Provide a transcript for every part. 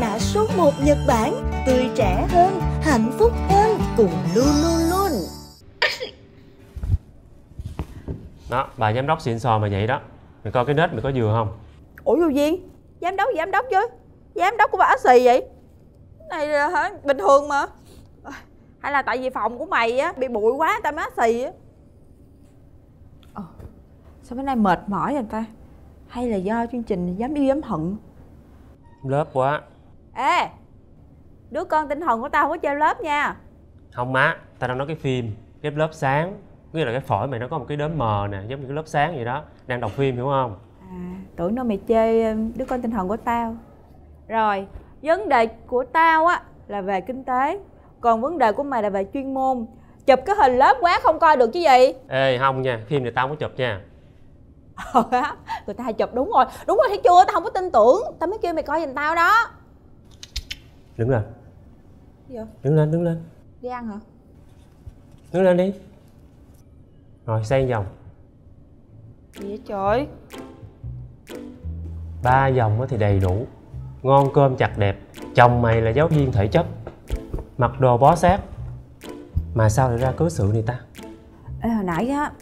là số 1 Nhật Bản, tươi trẻ hơn, hạnh phúc hơn cùng luôn luôn luôn. đó bà giám đốc xịn sò mà vậy đó. Mày coi cái nết mày có vừa không? Ủa dù gì? Giám đốc giám đốc chứ. Giám đốc của bà xì vậy? Này là hả? Bình thường mà. Hay là tại vì phòng của mày á bị bụi quá tao má xì á. Ờ, sao bữa nay mệt mỏi vậy ta? Hay là do chương trình dám yêu dám hận? Lớp quá ê đứa con tinh thần của tao không có chơi lớp nha. Không má tao đang nói cái phim cái lớp sáng. Nghĩa là cái phổi mày nó có một cái đốm mờ nè giống như cái lớp sáng vậy đó. Đang đọc phim hiểu không? À tưởng đâu mày chơi um, đứa con tinh thần của tao. Rồi vấn đề của tao á là về kinh tế. Còn vấn đề của mày là về chuyên môn. Chụp cái hình lớp quá không coi được chứ gì? Ê không nha phim này tao không có chụp nha. Ờ người ta chụp đúng rồi. Đúng rồi thấy chưa? Tao không có tin tưởng. Tao mới kêu mày coi giùm tao đó đứng lên. Gì vậy đứng lên đứng lên. Đi ăn hả? Đứng lên đi. Rồi xoay vòng. Gì vậy trời. Ba vòng thì đầy đủ. Ngon cơm chặt đẹp. Chồng mày là giáo viên thể chất. Mặc đồ bó sát. Mà sao lại ra cớ sự này ta? Ê, hồi nãy á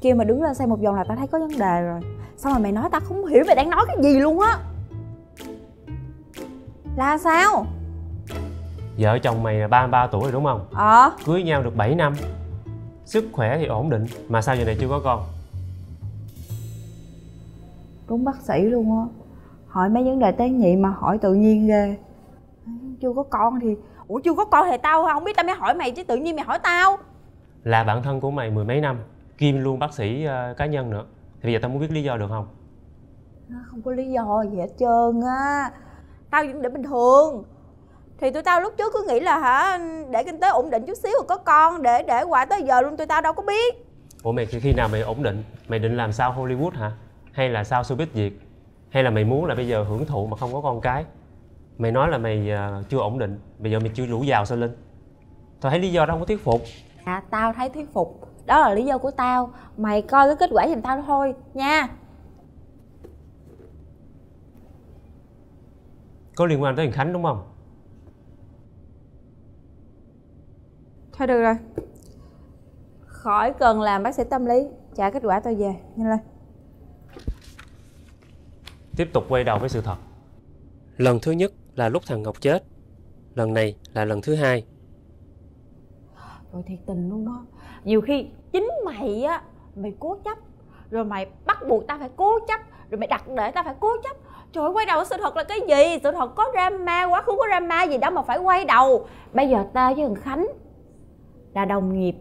kêu mà đứng lên xoay một vòng là tao thấy có vấn đề rồi. Xong rồi mày nói tao không hiểu mày đang nói cái gì luôn á là sao? Vợ chồng mày là 33 tuổi rồi đúng không? Ờ. Cưới nhau được 7 năm. Sức khỏe thì ổn định mà sao giờ này chưa có con? Đúng bác sĩ luôn á. Hỏi mấy vấn đề tế nhị mà hỏi tự nhiên ghê. Chưa có con thì ủa chưa có con thì tao không biết tao mới hỏi mày chứ tự nhiên mày hỏi tao. Là bạn thân của mày mười mấy năm kim luôn bác sĩ uh, cá nhân nữa. Thì bây giờ tao muốn biết lý do được không? Không có lý do gì hết trơn á tao vẫn để bình thường. Thì tụi tao lúc trước cứ nghĩ là hả để kinh tế ổn định chút xíu rồi có con để để qua tới giờ luôn tụi tao đâu có biết. Ủa mày khi nào mày ổn định? Mày định làm sao hollywood hả? Hay là sao showbiz việt? Hay là mày muốn là bây giờ hưởng thụ mà không có con cái? Mày nói là mày uh, chưa ổn định bây giờ mày chưa đủ giàu sao linh? Tao thấy lý do đó không có thuyết phục. À tao thấy thuyết phục. Đó là lý do của tao. Mày coi cái kết quả giùm tao thôi nha có liên quan tới thằng khánh đúng không? Thôi được rồi. Khỏi cần làm bác sĩ tâm lý trả kết quả tao về. Nhanh lên. Tiếp tục quay đầu với sự thật. Lần thứ nhất là lúc thằng ngọc chết. Lần này là lần thứ hai. Rồi thiệt tình luôn á nhiều khi chính mày á mày cố chấp rồi mày bắt buộc tao phải cố chấp rồi mày đặt để tao phải cố chấp trời ơi, quay đầu sự thật là cái gì? Sự thật có drama quá khứ có drama gì đâu mà phải quay đầu. Bây giờ tao với thằng khánh là đồng nghiệp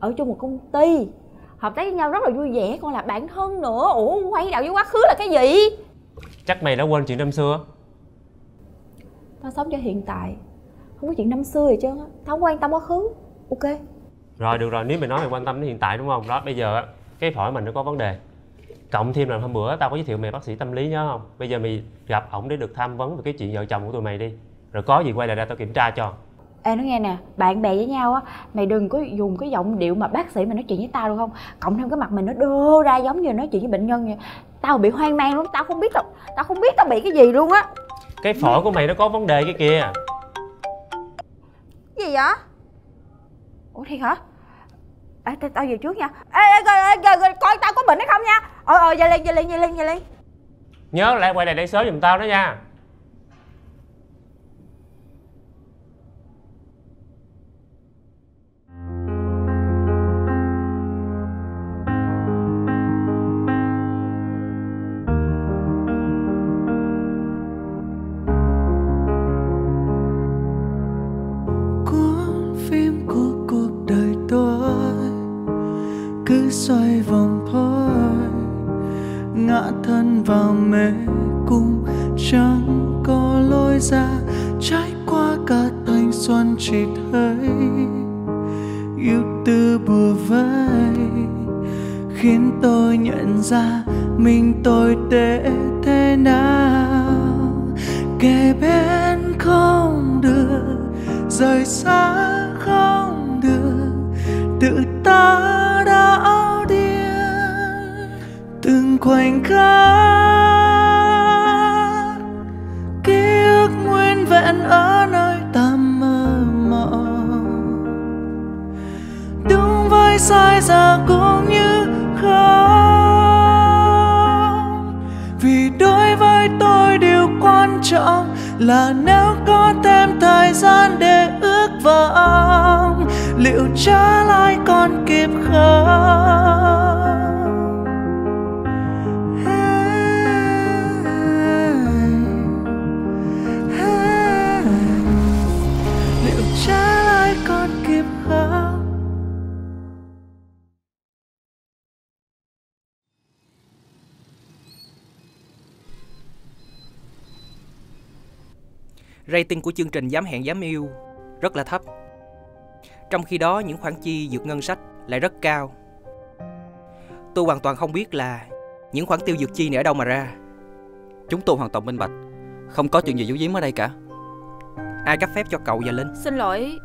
ở chung một công ty. Hợp tác với nhau rất là vui vẻ còn là bạn thân nữa. Ủa quay đầu với quá khứ là cái gì? Chắc mày đã quên chuyện năm xưa tao sống cho hiện tại. Không có chuyện năm xưa gì trơn á. Tao không quan tâm quá khứ. Ok. Rồi được rồi. Nếu mày nói mày quan tâm đến hiện tại đúng không? Đó bây giờ cái phổi mình nó có vấn đề cộng thêm là hôm bữa tao có giới thiệu mày bác sĩ tâm lý nhớ không? Bây giờ mày gặp ổng để được tham vấn về cái chuyện vợ chồng của tụi mày đi. Rồi có gì quay lại ra tao kiểm tra cho. Ê nói nghe nè, bạn bè với nhau á Mày đừng có dùng cái giọng điệu mà bác sĩ mà nói chuyện với tao được không? Cộng thêm cái mặt mình nó đơ ra giống như nói chuyện với bệnh nhân vậy. Tao bị hoang mang lắm, tao không biết đâu Tao không biết tao bị cái gì luôn á. Cái phổi của mày nó có vấn đề cái kia. Gì vậy? Ủa thiệt hả? Ê, tao, tao về trước nha. Ê, ê, ê, ê, ê, coi tao có bệnh hay không nha. Ờ, ờ, về liền, về liền, về liền, về liền. Nhớ lại quay lại để sớm giùm tao đó nha. Và vào mê cung, chẳng có lối ra. Trải qua cả thanh xuân chỉ thấy yêu tư bùa vây. Khiến tôi nhận ra mình tồi tệ thế nào. Kề bên không được rời xa. trong khoảnh khắc. Ký ức nguyên vẹn ở nơi tầm mơ mộng. Đúng với sai ra cũng như không. Vì đối với tôi điều quan trọng là nếu có thêm thời gian để ước vọng, liệu trả lại còn kịp không? Rating của chương trình Dám hẹn dám yêu rất là thấp. Trong khi đó những khoản chi vượt ngân sách lại rất cao. Tôi hoàn toàn không biết là những khoản tiêu vượt chi này ở đâu mà ra. Chúng tôi hoàn toàn minh bạch Không có chuyện gì giấu giếm ở đây cả Ai cấp phép cho cậu và Linh? Xin lỗi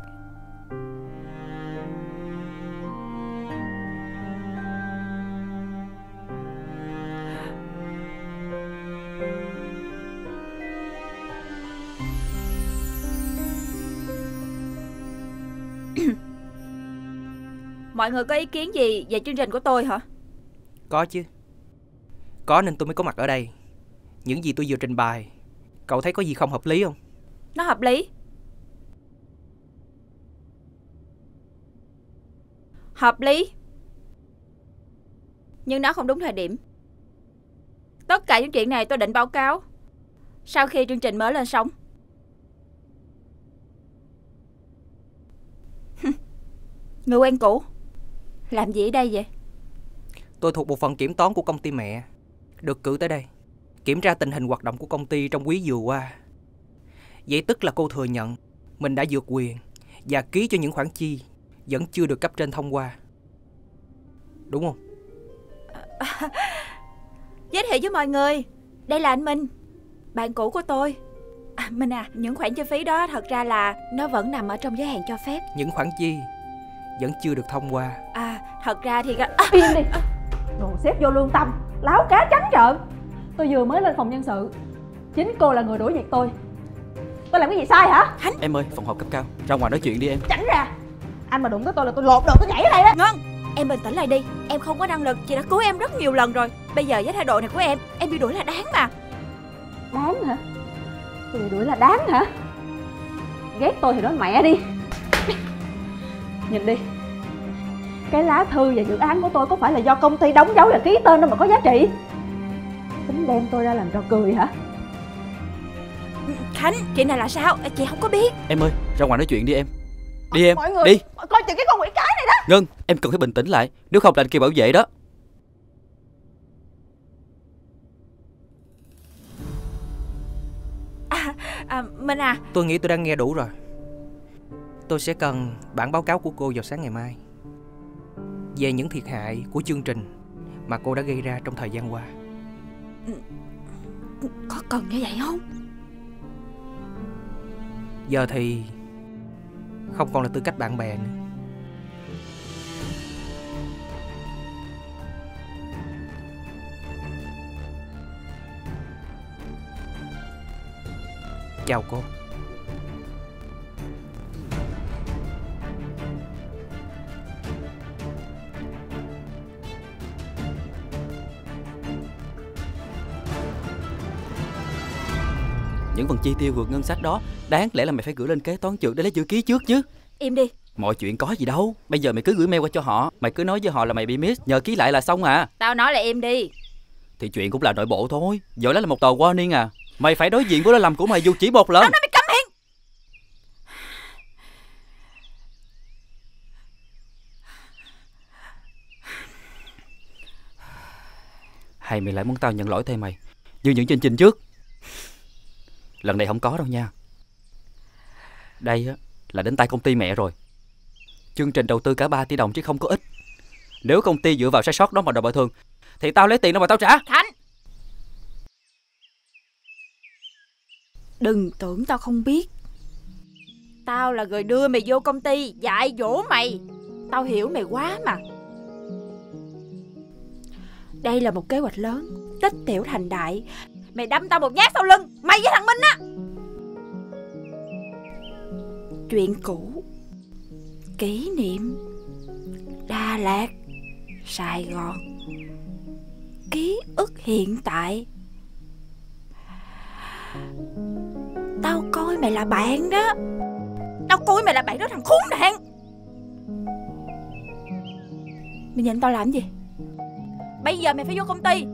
Mọi người có ý kiến gì về chương trình của tôi hả? Có chứ. Có nên tôi mới có mặt ở đây. Những gì tôi vừa trình bày, cậu thấy có gì không hợp lý không? Nó hợp lý Hợp lý Nhưng nó không đúng thời điểm Tất cả những chuyện này tôi định báo cáo Sau khi chương trình mới lên sóng Người quen cũ Làm gì ở đây vậy Tôi thuộc bộ phận kiểm toán của công ty mẹ, được cử tới đây kiểm tra tình hình hoạt động của công ty trong quý vừa qua. Vậy tức là cô thừa nhận mình đã vượt quyền và ký cho những khoản chi vẫn chưa được cấp trên thông qua. Đúng không? Giới thiệu với mọi người Đây là anh Minh Bạn cũ của tôi à, Minh à, những khoản chi phí đó thật ra là Nó vẫn nằm ở trong giới hạn cho phép Những khoản chi vẫn chưa được thông qua. À, thật ra thì... À, Im đi. Đồ xếp vô lương tâm Láo cá trắng trợn. Tôi vừa mới lên phòng nhân sự Chính cô là người đuổi việc tôi. Tôi làm cái gì sai hả? Em ơi phòng họp cấp cao Ra ngoài nói chuyện đi em. Tránh ra. Anh mà đụng tới tôi là tôi lột đồ tôi nhảy ở đây đó. Ngon Em bình tĩnh lại đi. Em không có năng lực Chị đã cứu em rất nhiều lần rồi. Bây giờ với thái độ này của em Em bị đuổi là đáng mà. Đáng hả? Tôi bị đuổi là đáng hả? Ghét tôi thì nói mẹ đi Nhìn đi. Cái lá thư và dự án của tôi có phải là do công ty đóng dấu và ký tên đâu mà có giá trị? Tính đem tôi ra làm trò cười hả? Khánh Chuyện này là sao? Chị không có biết. Em ơi ra ngoài nói chuyện đi em. Đi em Mọi người đi. Coi chừng cái con quỷ cái này đó. Ngân em cần phải bình tĩnh lại. Nếu không là anh kêu bảo vệ đó. À, Minh à. Tôi nghĩ tôi đang nghe đủ rồi. Tôi sẽ cần bản báo cáo của cô vào sáng ngày mai về những thiệt hại của chương trình mà cô đã gây ra trong thời gian qua. Có cần như vậy không Giờ thì không còn là tư cách bạn bè nữa. Chào cô. Những phần chi tiêu vượt ngân sách đó Đáng lẽ là mày phải gửi lên kế toán trưởng để lấy chữ ký trước chứ. Im đi. Mọi chuyện có gì đâu. Bây giờ mày cứ gửi mail qua cho họ Mày cứ nói với họ là mày bị miss Nhờ ký lại là xong à. Tao nói là im đi. Thì chuyện cũng là nội bộ thôi. Giờ đó là một tờ warning à. Mày phải đối diện với lỗi lầm của mày dù chỉ một lần. Tao nói mày câm miệng. Hay mày lại muốn tao nhận lỗi thay mày? Như những chương trình trước Lần này không có đâu nha. Đây á, là đến tay công ty mẹ rồi. Chương trình đầu tư cả 3 tỷ đồng chứ không có ít. Nếu công ty dựa vào sai sót đó mà đòi bồi thường, Thì tao lấy tiền đâu mà tao trả. Khánh! Đừng tưởng tao không biết. Tao là người đưa mày vô công ty, Dạy dỗ mày. Tao hiểu mày quá mà. Đây là một kế hoạch lớn Tích tiểu thành đại. Mày đâm tao một nhát sau lưng. Mày với thằng Minh á. Chuyện cũ. Kỷ niệm. Đà Lạt Sài Gòn. Ký ức hiện tại. Tao coi mày là bạn đó. Tao coi mày là bạn đó thằng khốn nạn. Mày nhìn tao làm gì? Bây giờ mày phải vô công ty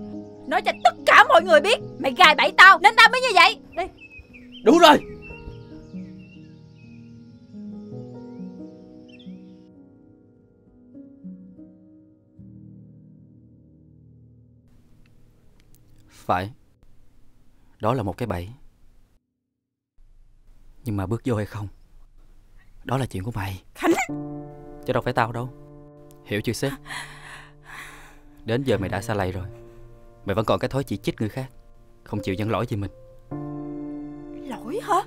Nói cho tất cả mọi người biết Mày gài bẫy tao Nên tao mới như vậy. Đi Đủ rồi. Phải. Đó là một cái bẫy. Nhưng mà bước vô hay không? Đó là chuyện của mày. Khánh. Chứ đâu phải tao đâu. Hiểu chưa sếp? Đến giờ mày đã xa lầy rồi Mày vẫn còn cái thói chỉ trích người khác Không chịu nhận lỗi gì mình. Lỗi hả?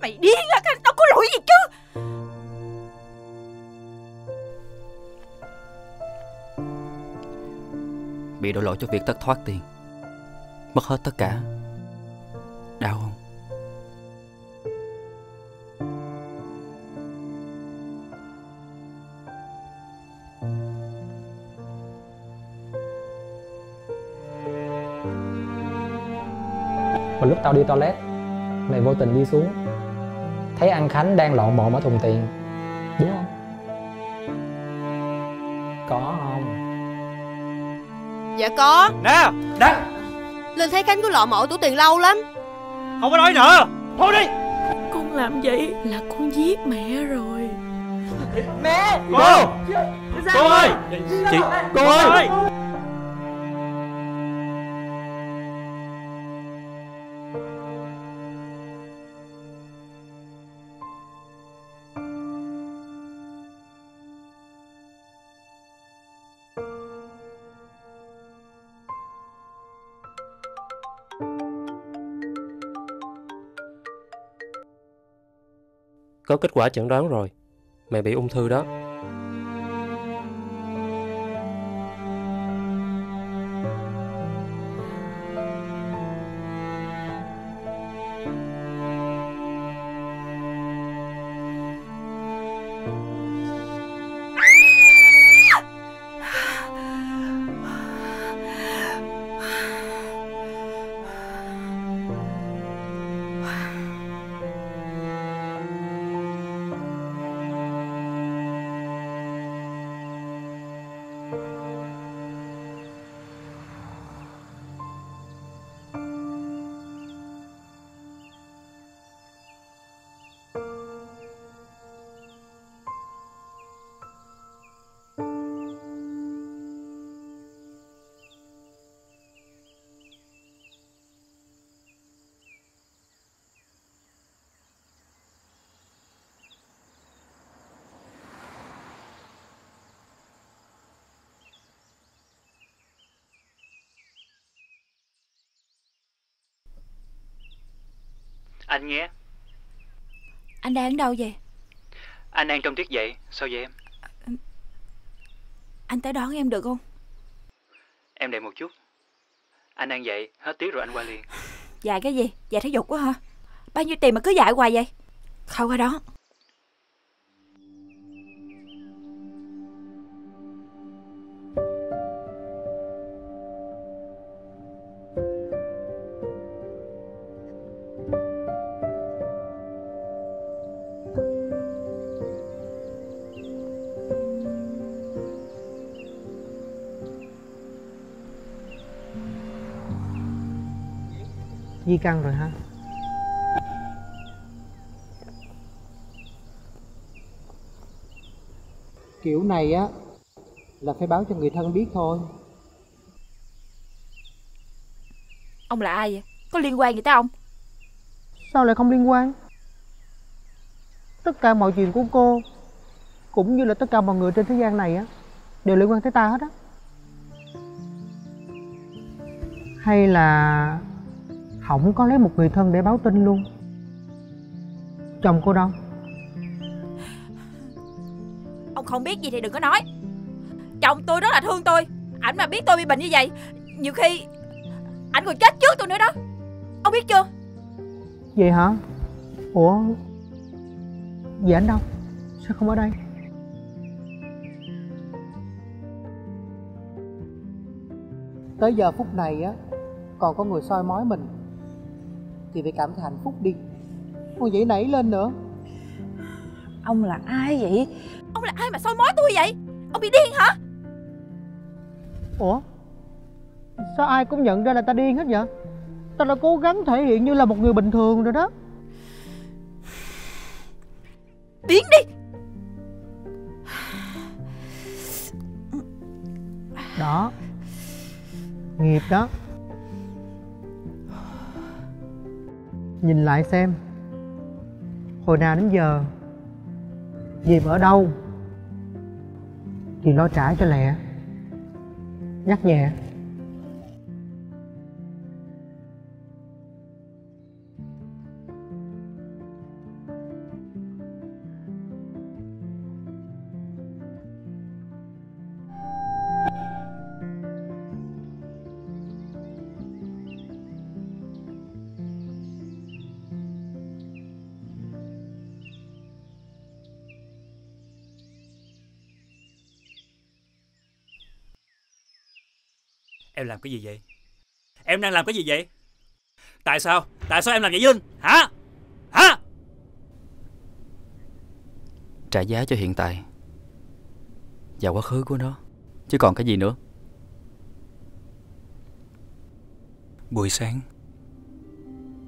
Mày điên hả Tao có lỗi gì chứ? Bị đổ lỗi cho việc thất thoát tiền Mất hết tất cả. Đau lúc tao đi toilet. Mày vô tình đi xuống. Thấy anh Khánh đang lộn bộ ở thùng tiền. Đúng không? Có không? Dạ có. Nè Đăng Linh thấy Khánh có lọ mộ tủ tiền lâu lắm. Không có nói nữa. Thôi đi. Con làm vậy là con giết mẹ rồi. Mẹ! Cô! Cô ơi! Chị Cô ơi Có kết quả chẩn đoán rồi. Mẹ bị ung thư đó. Anh nghe Anh đang ở đâu vậy? Anh đang trong tiết dậy Sao vậy em? Anh tới đón em được không? Em đợi một chút. Anh đang dậy Hết tiết rồi anh qua liền. Dài cái gì? Dài thể dục quá hả? Bao nhiêu tiền mà cứ dạy hoài vậy? Không qua đó Di căn rồi ha Kiểu này á Là phải báo cho người thân biết thôi. Ông là ai vậy? Có liên quan gì tới ông? Sao lại không liên quan? Tất cả mọi chuyện của cô Cũng như là tất cả mọi người trên thế gian này á Đều liên quan tới ta hết á. Hay là Không có lấy một người thân để báo tin luôn. Chồng cô đâu? Ông không biết gì thì đừng có nói. Chồng tôi rất là thương tôi. Ảnh mà biết tôi bị bệnh như vậy Nhiều khi Ảnh còn chết trước tôi nữa đó. Ông biết chưa? Vậy hả? Ủa? Vậy anh đâu? Sao không ở đây? Tới giờ phút này á Còn có người soi mói mình Thì phải cảm thấy hạnh phúc đi. Còn vậy nảy lên nữa. Ông là ai vậy? Ông là ai mà soi mói tôi vậy? Ông bị điên hả? Ủa? Sao ai cũng nhận ra là ta điên hết vậy? Ta đã cố gắng thể hiện như là một người bình thường rồi đó. Biến đi! Đó. Nghiệp đó Nhìn lại xem. Hồi nào đến giờ Dìm ở đâu? Thì lo trả cho lẹ. Nhắc nhẹ. Em làm cái gì vậy? Em đang làm cái gì vậy? Tại sao? Tại sao em làm vậy với Linh? Hả? Hả? Trả giá cho hiện tại Và quá khứ của nó Chứ còn cái gì nữa Buổi sáng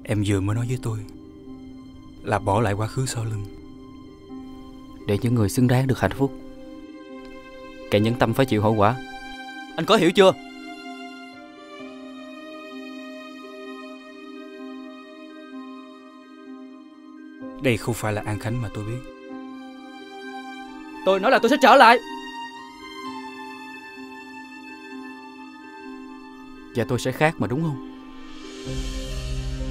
Em vừa mới nói với tôi Là bỏ lại quá khứ sau lưng Để những người xứng đáng được hạnh phúc Kẻ nhẫn tâm phải chịu hậu quả Anh có hiểu chưa Đây không phải là An Khánh mà tôi biết. Tôi nói là tôi sẽ trở lại. Và tôi sẽ khác mà đúng không?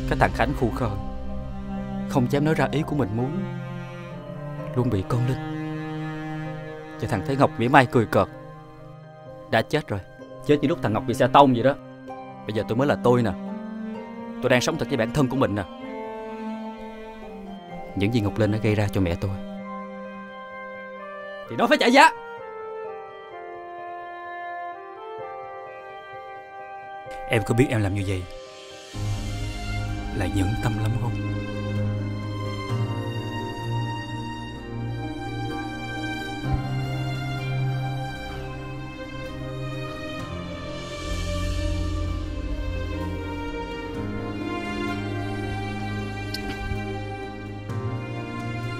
Cái thằng Khánh khu khờ. Không dám nói ra ý của mình muốn. Luôn bị con Linh Và thằng Thế Ngọc mỉa mai cười cợt. Đã chết rồi. Chết như lúc thằng Ngọc bị xe tông vậy đó. Bây giờ tôi mới là tôi nè. Tôi đang sống thật với bản thân của mình nè Những gì Ngọc Linh đã gây ra cho mẹ tôi. Thì nó phải trả giá. Em có biết em làm như vậy Là nhẫn tâm lắm không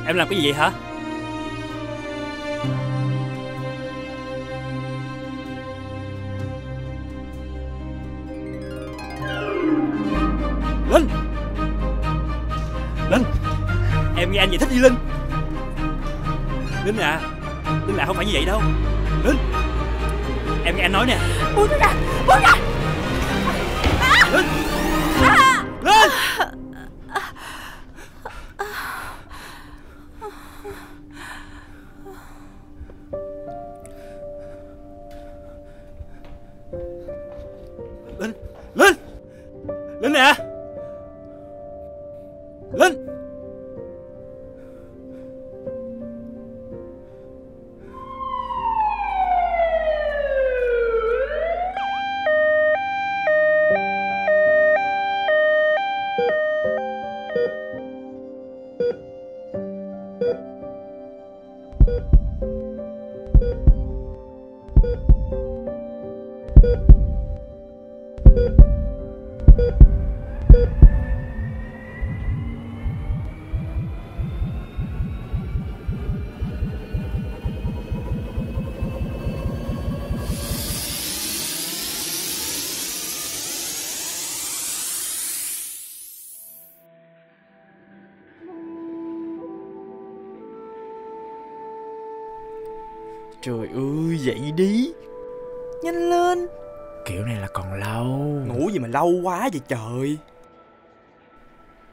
Em làm cái gì vậy hả? Linh! Linh! Em nghe anh giải thích đi Linh. Linh à Linh là không phải như vậy đâu. Linh! Em nghe anh nói nè. Buông ra Buông ra Linh! Linh! Linh Trời ơi dậy đi. Nhanh lên. Kiểu này là còn lâu. Ngủ gì mà lâu quá vậy trời.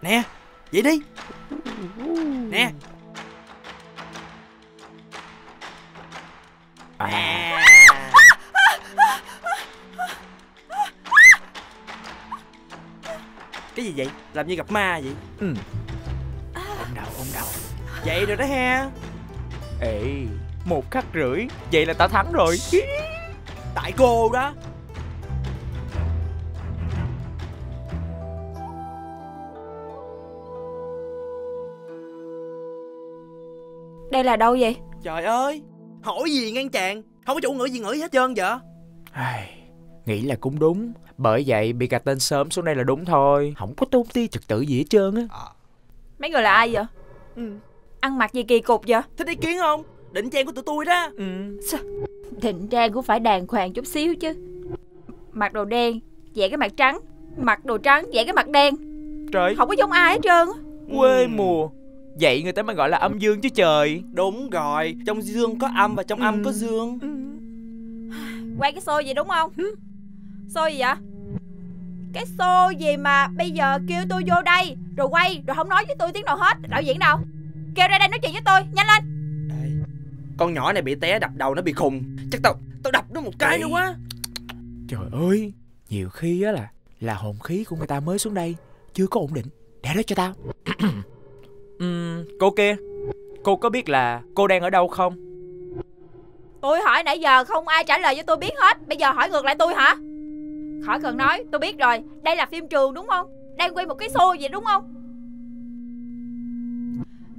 Nè Dậy đi. Nè. À. Cái gì vậy? Làm như gặp ma vậy? Ừ. Ôm đầu, ôm đầu Vậy rồi đó ha. Ê một khắc rưỡi. Vậy là tao thắng rồi. Tại cô đó. Đây là đâu vậy? Trời ơi. Hỏi gì ngang chàng? Không có chủ ngữ gì ngữ hết trơn vậy? Ai, nghĩ là cũng đúng. Bởi vậy bị cà tên sớm xuống đây là đúng thôi. Không có tôn ti trật tự gì hết trơn á. Mấy người là ai vậy? À. Ừ. ăn mặc gì kỳ cục vậy? Thích ý kiến không? Định trang của tụi tôi đó. Ừ. Sao? Định trang cũng phải đàng hoàng chút xíu chứ. Mặc đồ đen Vẽ cái mặt trắng. Mặc đồ trắng vẽ cái mặt đen. Trời. Không có giống ai hết trơn á. Quê mùa. Vậy người ta mới gọi là âm dương chứ trời. Đúng rồi. Trong dương có âm và trong âm có dương. Quay cái xô gì đúng không? Xô gì vậy? Cái xô gì mà bây giờ kêu tôi vô đây Rồi quay Rồi không nói với tôi tiếng nào hết. Đạo diễn đâu Kêu ra đây nói chuyện với tôi Nhanh lên Con nhỏ này bị té đập đầu nó bị khùng. Chắc tao Tao đập nó một cái nữa quá Trời ơi Nhiều khi á là Là hồn khí của người ta mới xuống đây Chưa có ổn định. Để đó cho tao. Uhm, Cô kia Cô có biết là cô đang ở đâu không? Tôi hỏi nãy giờ không ai trả lời cho tôi biết hết. Bây giờ hỏi ngược lại tôi hả? Khỏi cần nói tôi biết rồi. Đây là phim trường đúng không? Đang quay một cái show gì đúng không?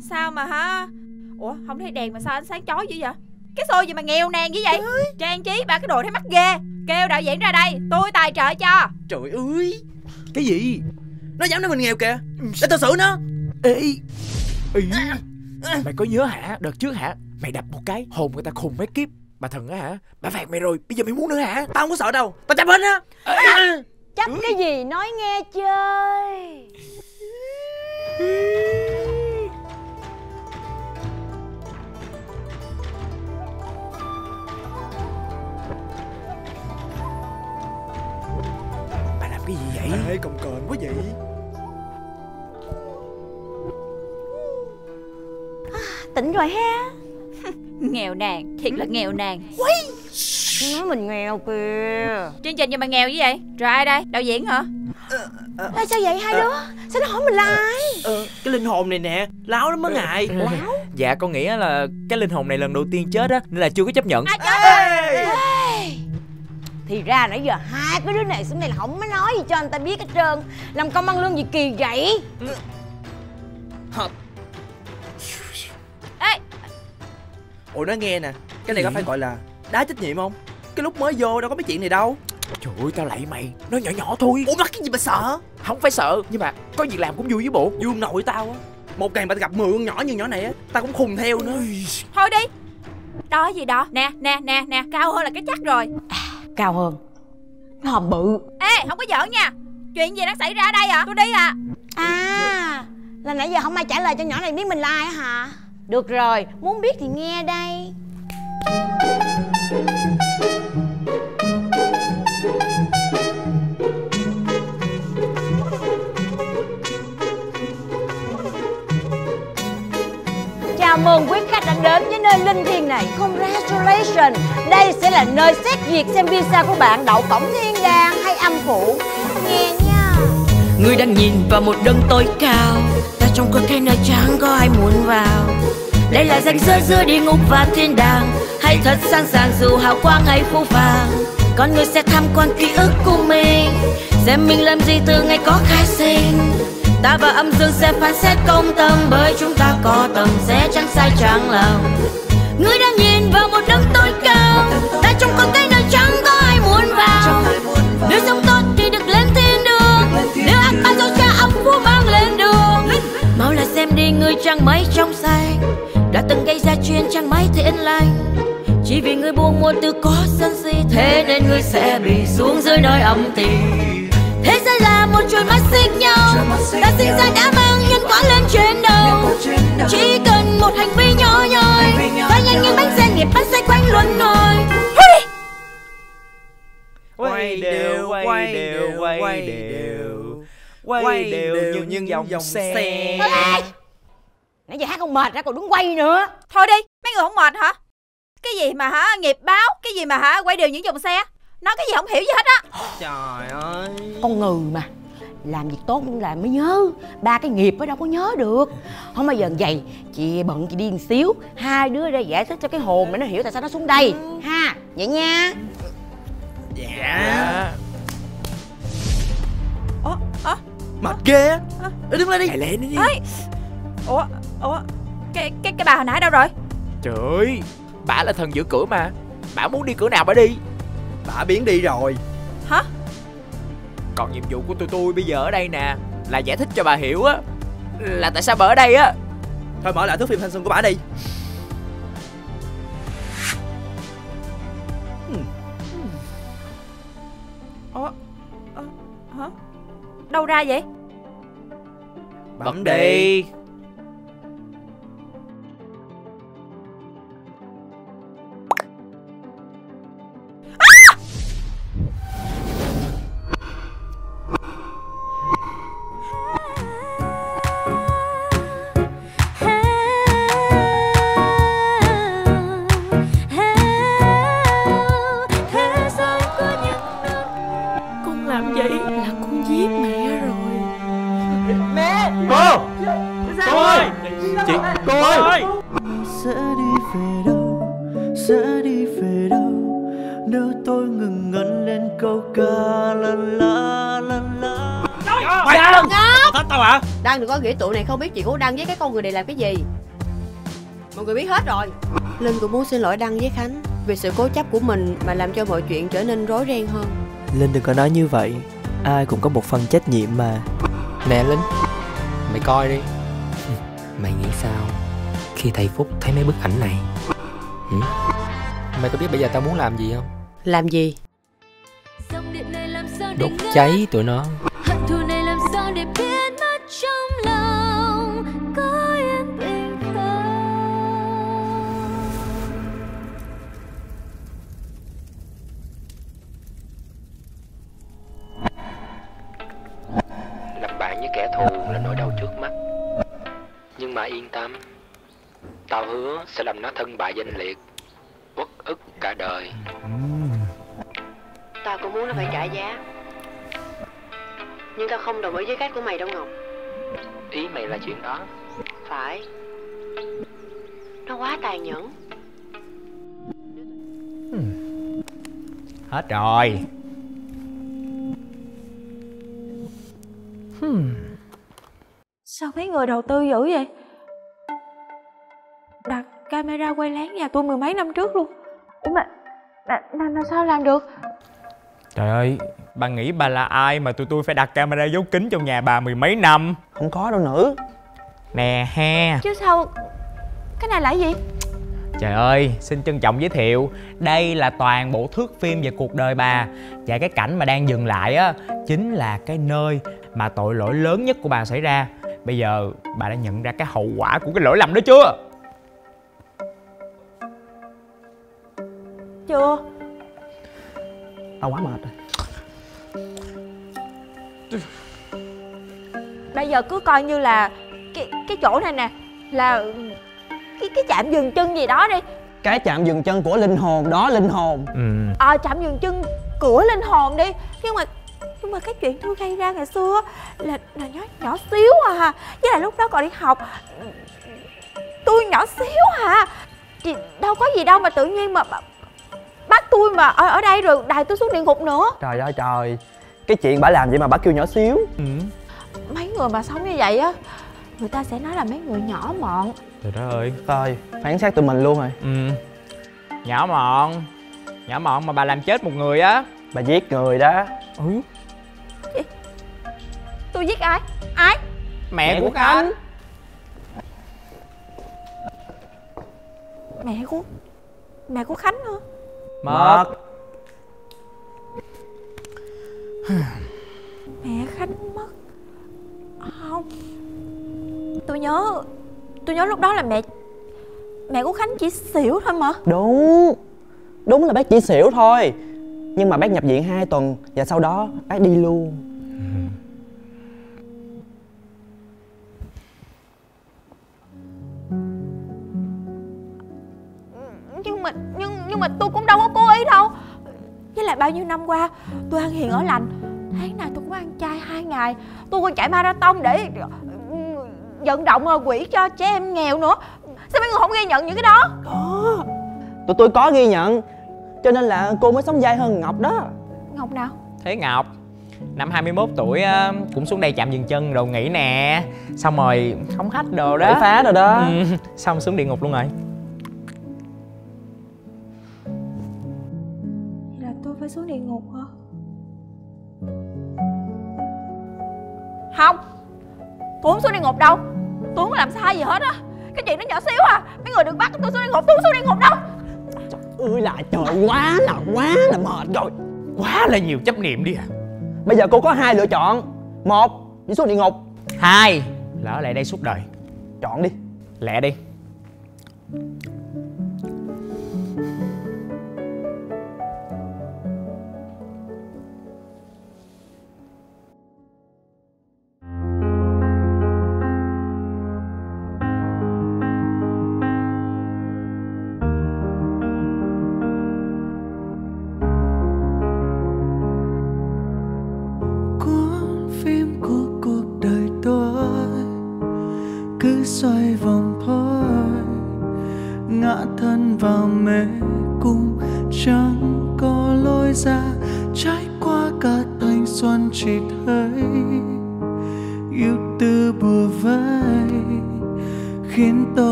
Sao mà hả Ủa không thấy đèn mà sao ánh sáng chói dữ vậy? Cái show gì mà nghèo nàn như vậy? Trang trí ba cái đồ thấy mắt ghê. Kêu đạo diễn ra đây Tôi tài trợ cho. Trời ơi. Cái gì? Nó dám nói mình nghèo kìa. Để tao xử nó. Ê. Ý Mày có nhớ hả? Đợt trước hả? Mày đập một cái Hồn người ta khùng mấy kiếp. Bà thần á hả? Bà phạt mày rồi Bây giờ mày muốn nữa hả? Tao không có sợ đâu. Tao chấp hết á. Chấp cái gì? Nói nghe chơi Ê cồng kềnh quá vậy? Tỉnh rồi ha. Nghèo nàn Thiệt là nghèo nàn. Nói mình nghèo kìa. Chương trình gì mà nghèo như vậy Rồi ai đây? Đạo diễn hả? Ê, sao vậy? Hai đứa Sao nó hỏi mình là ai Ờ Cái linh hồn này nè Láo lắm á ngại Láo? Dạ con nghĩ là Cái linh hồn này lần đầu tiên chết á Nên là chưa có chấp nhận. Ê! Thì ra nãy giờ hai cái đứa này xuống đây là không có nói gì cho anh ta biết hết trơn. Làm công ăn lương gì kỳ vậy? Ê! Ủa nói nghe nè Cái này có phải gọi là Đá trách nhiệm không? Cái lúc mới vô đâu có mấy chuyện này đâu. Trời ơi tao lạy mày Nó nhỏ nhỏ thôi. Ủa mắc cái gì mà sợ? Không phải sợ Nhưng mà có việc làm cũng vui với bộ. Vui nội tao á. Một ngày mà tao gặp 10 con nhỏ như nhỏ này á Tao cũng khùng theo nữa. Thôi đi. Đó gì đó. Nè nè nè nè Cao hơn là cái chắc rồi Cao hơn. Cái hòm bự. Ê không có giỡn nha. Chuyện gì đang xảy ra ở đây à? Tôi đi à. À Là nãy giờ không ai trả lời cho nhỏ này biết mình là ai hả? Được rồi Muốn biết thì nghe đây. Chào mừng quý khách đã đến nơi linh thiêng này. Congratulations. Đây sẽ là nơi xét duyệt xem visa của bạn, đậu cổng thiên đàng hay âm phủ. Nghe nha. Người đang nhìn vào một đấng tối cao. Ta trong con cái nơi chẳng có ai muốn vào. Đây là ranh giới giữa địa ngục và thiên đàng. Hãy thật sẵn sàng dù hào quang hay phu vàng? Con người sẽ tham quan ký ức của mình. Xem mình làm gì từ ngày có khai sinh. Ta và âm dương sẽ phán xét công tâm Bởi chúng ta có tâm sẽ chẳng sai chẳng lòng Người đang nhìn vào một đấng tối cao Ta trong con cái nơi chẳng có ai muốn vào. Nếu sống tốt thì được lên thiên đường Nếu ác ba dấu cha âm phú mang lên đường. Mau là xem đi người chẳng mấy trong xanh Đã từng gây ra chuyện chẳng mấy thiện lành. Chỉ vì người buông một từ có sân si Thế nên người sẽ bị xuống dưới nơi âm tình Giới là một chuỗi mắt xích nhau. Ta sinh ra đã mang nhân quả lên trên đầu. Chỉ cần một hành vi nhỏ nhoi Ta nhanh như bánh xe nghiệp bắt xoay quanh luân hồi. Quay đều quay đều quay đều. Quay đều như những dòng xe. Ê! Nãy giờ hát không mệt ra còn đứng quay nữa. Thôi đi Mấy người không mệt hả? Cái gì mà hả nghiệp báo Cái gì mà hả quay đều những dòng xe Nói cái gì không hiểu gì hết á. Trời ơi. Con ngừ mà. Làm việc tốt cũng làm mới nhớ. Ba cái nghiệp ở đâu có nhớ được. Không bao giờ vậy chị bận chị đi một xíu. Hai đứa ra giải thích cho cái hồn để nó hiểu tại sao nó xuống đây. Ha vậy nha. Dạ. Ủa Ủa. Mệt ghê á. Ê, Đứng lên đi. Lên đi. Ủa Ủa. Cái cái cái bà hồi nãy đâu rồi? Trời ơi Bà là thần giữ cửa mà. Bà muốn đi cửa nào bà đi Bà biến đi rồi. Hả? Còn nhiệm vụ của tụi tôi bây giờ ở đây nè Là giải thích cho bà hiểu á Là tại sao bà ở đây á. Thôi mở lại thước phim thanh xuân của bà đi. Ủa? Ờ, hả? Đâu ra vậy? Bấm đi. Thế Đăng đừng có nghĩ tụi này không biết chuyện của Đăng với cái con người này làm cái gì. Mọi người biết hết rồi. Linh cũng muốn xin lỗi Đăng với Khánh Vì sự cố chấp của mình mà làm cho mọi chuyện trở nên rối ren hơn. Linh đừng có nói như vậy. Ai cũng có một phần trách nhiệm mà. Nè Linh. Mày coi đi. Mày nghĩ sao Khi thầy Phúc thấy mấy bức ảnh này? Hử? Mày có biết bây giờ tao muốn làm gì không? Làm gì? Đốt cháy tụi nó trước mắt. Nhưng mà yên tâm Tao hứa sẽ làm nó thân bại danh liệt Uất ức cả đời. Tao cũng muốn nó phải trả giá Nhưng tao không đồng ý với cách của mày đâu Ngọc. Ý mày là chuyện đó. Phải. Nó quá tàn nhẫn. Hết rồi sao mấy người đầu tư dữ vậy? Đặt camera quay lén nhà tôi mười mấy năm trước luôn. Ủa mà mà, mà, mà sao làm được? Trời ơi Bà nghĩ bà là ai mà tụi tôi phải đặt camera giấu kính trong nhà bà mười mấy năm? Không có đâu nữ. Nè ha. Chứ sao cái này là cái gì? Trời ơi, xin trân trọng giới thiệu Đây là toàn bộ thước phim về cuộc đời bà. Và cái cảnh mà đang dừng lại á Chính là cái nơi mà tội lỗi lớn nhất của bà xảy ra Bây giờ bà đã nhận ra cái hậu quả của cái lỗi lầm đó chưa? chưa. Tao quá mệt rồi. Bây giờ cứ coi như là cái cái chỗ này nè là cái cái chạm dừng chân gì đó đi. Cái chạm dừng chân của linh hồn đó linh hồn. Ừ. Ờ chạm dừng chân của linh hồn đi. Nhưng mà nhưng mà cái chuyện tôi gây ra ngày xưa là là nhỏ nhỏ xíu à với lại lúc đó còn đi học. Tôi nhỏ xíu à thì đâu có gì đâu mà tự nhiên mà bắt tôi mà ở ở đây rồi đài tôi xuống địa ngục nữa. Trời ơi trời. Cái chuyện bà làm vậy mà bà kêu nhỏ xíu. Ừ. mấy người mà sống như vậy á người ta sẽ nói là mấy người nhỏ mọn. Trời đất ơi. Thôi phán xét tụi mình luôn rồi. Ừ. Nhỏ mọn. Nhỏ mọn mà bà làm chết một người á. Bà giết người đó. Ừ tôi giết ai? Ai? Mẹ, của Khánh mẹ của mẹ của khánh hả? Mật mẹ khánh mất. Không. Tôi nhớ tôi nhớ lúc đó là mẹ mẹ của khánh chỉ xỉu thôi mà. Đúng. Đúng là bác chỉ xỉu thôi. Nhưng mà bác nhập viện 2 tuần Và sau đó bác đi luôn nhưng mà tôi cũng đâu có cố ý đâu. Với lại bao nhiêu năm qua tôi ăn hiền ở lành. Tháng nào tôi cũng ăn chay hai ngày. Tôi còn chạy marathon để ừ, vận động ờ, quỹ cho trẻ em nghèo nữa. Sao mấy người không ghi nhận những cái đó? Có. Tụi tôi có ghi nhận Cho nên là cô mới sống dai hơn Ngọc đó. Ngọc nào? Thế Ngọc Năm 21 tuổi á, cũng xuống đây chạm dừng chân rồi nghỉ nè. Xong rồi không khách đồ đó. Quậy phá rồi đó. ừ, Xong xuống địa ngục luôn rồi Không. Tôi không xuống địa ngục đâu. Tôi không có làm sai gì hết á. Cái chuyện nó nhỏ xíu à. Mấy người đừng bắt tôi xuống địa ngục Tôi không xuống địa ngục đâu. Ơi là trời quá là quá là mệt rồi. Quá là nhiều chấp niệm đi à. Bây giờ cô có hai lựa chọn. Một, đi xuống địa ngục. Hai, là ở lại đây suốt đời. Chọn đi. Lẹ đi